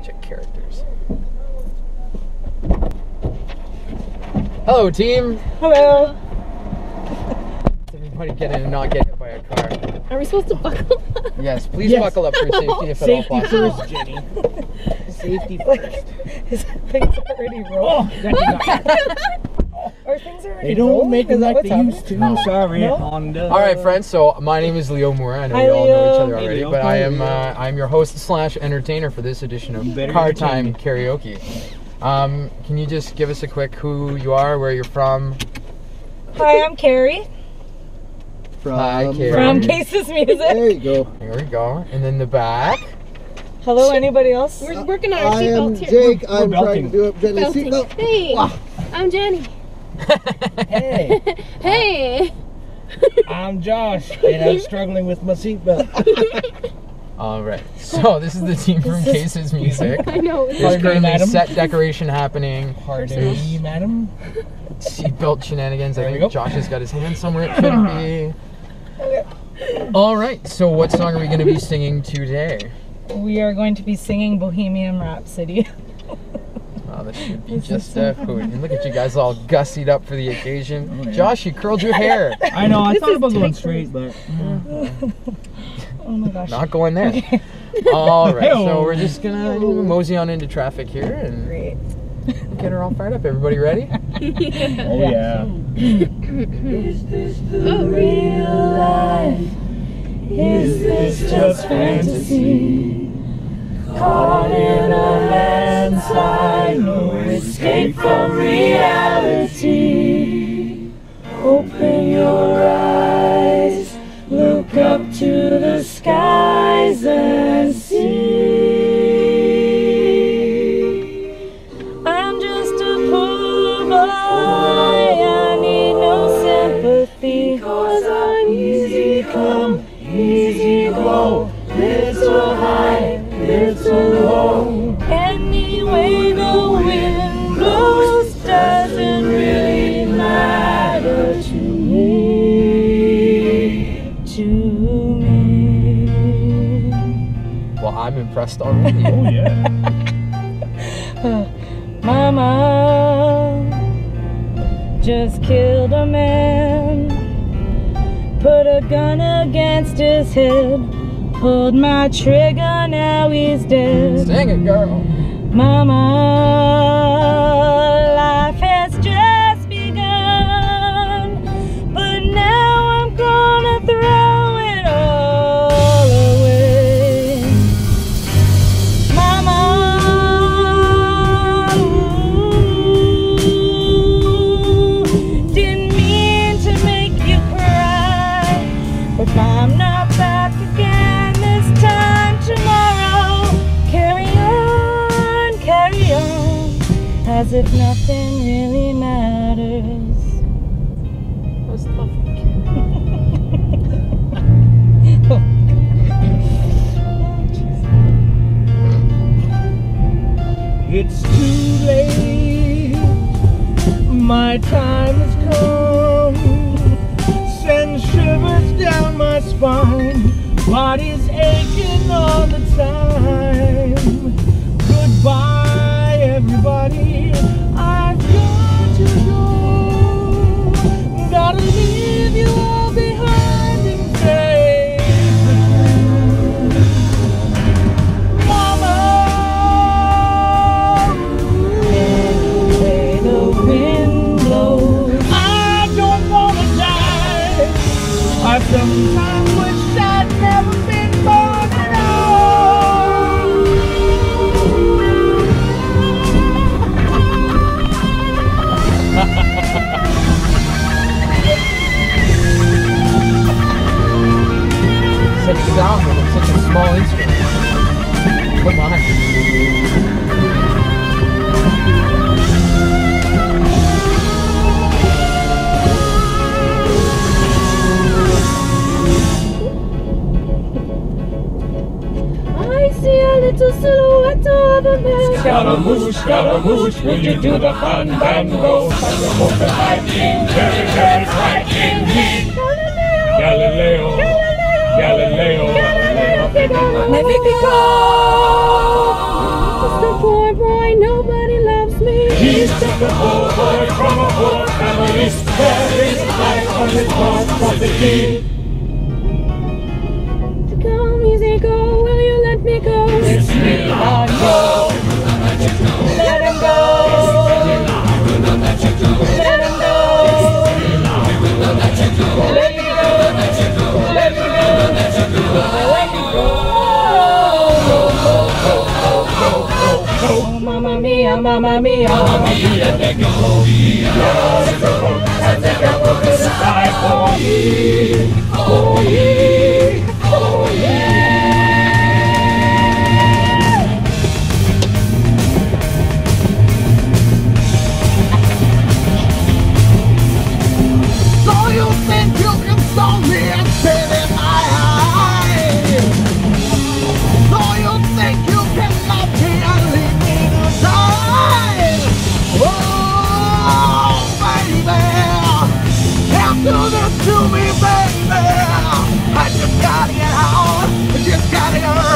bunch of characters. Hello, team. Hello. Everybody get in and not get hit by a car. Are we supposed to buckle up? Yes, please Yes. buckle up for safety if at Safety all possible. first, Jenny. Safety Like, first. his things already rolled. Oh, that did not. Are things already They don't rolled? make Is it like they used to. No. Sorry, No? Honda. All right, friends. So my name is Leo Moore. I know Hi, we all know each other Hey, already, Leo. but I am uh, I'm your host slash entertainer for this edition of You better Car Time. Karaoke. Um, can you just give us a quick who you are, where you're from? Hi, I'm Carrie From, Hi, Carrie. from Case's Music. There you go. Here we go. And then the back. Hello, anybody else? We're working on our I am seatbelts here. Jake. I'm trying belting. to do up Jenny's Belting. seatbelt. Hey, I'm Jenny. Hey, Hey. I'm Josh, and I'm struggling with my seatbelt. All right. So this is the team from Case's Music. I know. There's Pardon me, currently madam. set decoration happening. Pardon me, madam. Seatbelt shenanigans. There we think go. Josh has got his hand somewhere it should be. Okay. All right. So what song are we going to be singing today? We are going to be singing Bohemian Rhapsody. Oh, this should be just a hoot. And look at you guys all gussied up for the occasion. Oh, yeah. Josh, you curled your hair. I know, I This thought about going straight, but. Oh my gosh. Not going there. All right. So Hey-o. we're just going to mosey on into traffic here and Great. get her all fired up. Everybody ready? Oh, yeah. real life? Is this just fantasy? Caught in no escape from reality. Open your eyes, look up to the skies and I'm impressed already. Oh, yeah. Mama just killed a man, put a gun against his head, pulled my trigger, now he's dead. Sing it, girl. Mama, My time has come. Send shivers down my spine. Body's aching all the time. Sound with such a small instrument. Come on. I see a little silhouette of a man. Scaramouche, Scaramouche, will you do the fandango? Very, very frightening. Galileo, Galileo, Galileo. Magnifico! Just a poor boy, nobody loves me. He's just a poor boy from a poor family. There is life on his heart from the key. Come, easy go, will you let me go? It's me, I know. Oh, mamma mia, mamma mia. Die for me. Oh, yeah. Oh, yeah. Do this to me, baby. I just gotta get out, I just gotta get out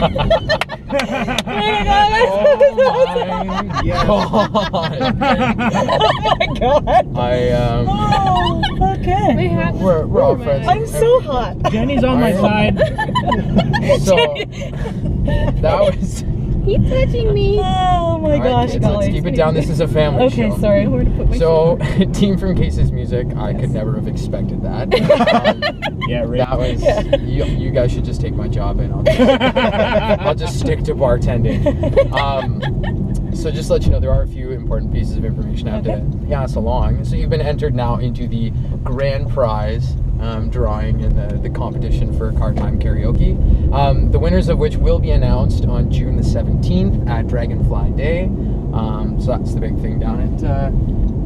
Oh my god. I um Oh, okay. we're, we're all friends. I'm so hot. Jenny's on my side. so that was Keep touching me. Oh my All right, gosh, kids, let's keep it down. This is a family Okay, show. sorry. Where to put my So, team from Case's Music, I could never have expected that. Um, Yeah, Rick. that was you, you guys should just take my job and I'll just, I'll just stick to bartending. Um, so just to let you know, there are a few important pieces of information I have Okay. to pass along. So you've been entered now into the grand prize um, drawing in the, the competition for Car Time Karaoke. Um, the winners of which will be announced on June the 17th at Dragonfly Day. Um, so that's the big thing down at uh,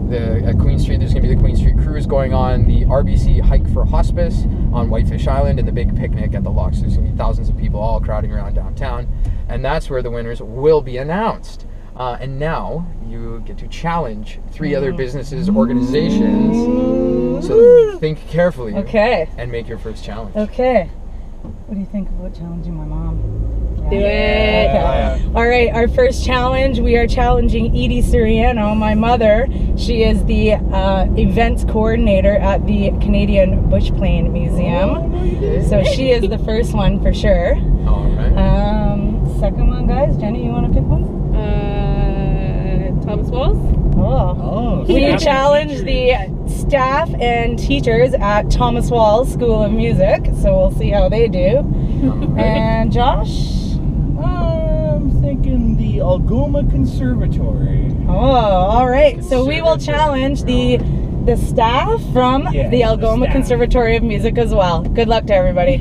the at Queen Street. There's going to be the Queen Street cruise going on, the RBC hike for hospice on Whitefish Island, and the big picnic at the locks. There's going to be thousands of people all crowding around downtown, and that's where the winners will be announced. Uh, and now you get to challenge three other businesses, organizations. So think carefully Okay. and make your first challenge. Okay. What do you think about challenging my mom? Do it. Okay. All right, our first challenge, we are challenging Edie Suriano, my mother. She is the uh, events coordinator at the Canadian Bushplane Museum. So she is the first one for sure. All right. Um, second one, guys. Jenny, you want to pick one? Uh, Thomas Walls. Oh. Oh, We staff challenge the staff and teachers at Thomas Walls School of Music, so we'll see how they do. And Josh? I'm thinking the Algoma Conservatory. Oh, all right. So we will challenge the the staff from Yeah, the the Algoma staff. Conservatory of Music as well. Good luck to everybody.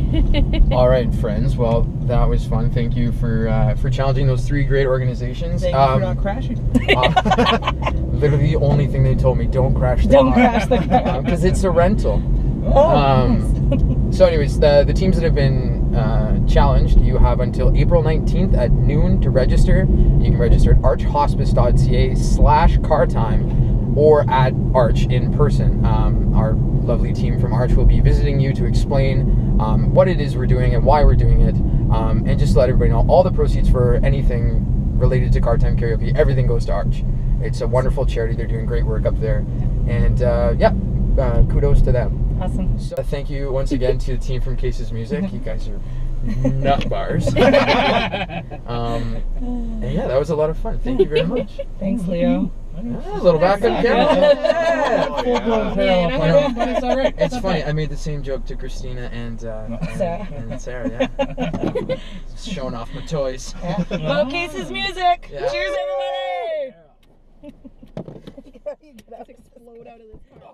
All right, friends. Well, that was fun. Thank you for uh, for challenging those three great organizations. Thank Um, you for not crashing. uh, literally, the only thing they told me: don't crash the Don't car. crash the car. because it's a rental. Oh, Um, so, anyways, the the teams that have been uh, challenged, you have until April 19th at noon to register. You can register at archhospice.ca slash car time or at Arch in person. Um, our lovely team from Arch will be visiting you to explain um, what it is we're doing and why we're doing it. Um, and just to let everybody know, all the proceeds for anything related to Car Time Karaoke, everything goes to Arch. It's a wonderful charity. They're doing great work up there. And uh, yeah, uh, kudos to them. Awesome. So thank you once again to the team from Case's Music. You guys are nut bars. um, and yeah, that was a lot of fun. Thank you very much. Thanks, Leo. Ah, a little back on camera. Yeah. Yeah, parallel no, park. But it's all right. It's funny. I made the same joke to Christina and uh, and, Sarah. and Sarah. Yeah, showing off my toys. Well, Case's Music. Yeah. Cheers, everybody. explode out of this car.